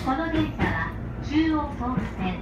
この電車は中央総武線